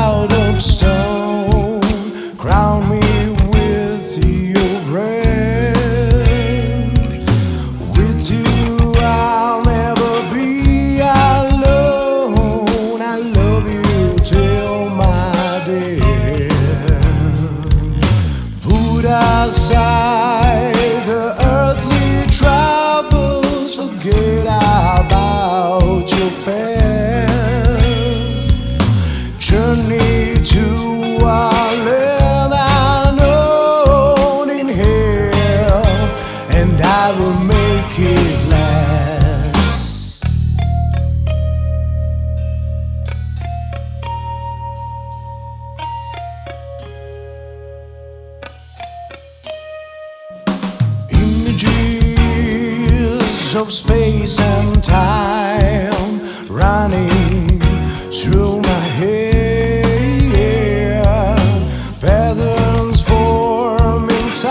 out of sight. Journey to a land unknown in hell, and I will make it last. Images of space and time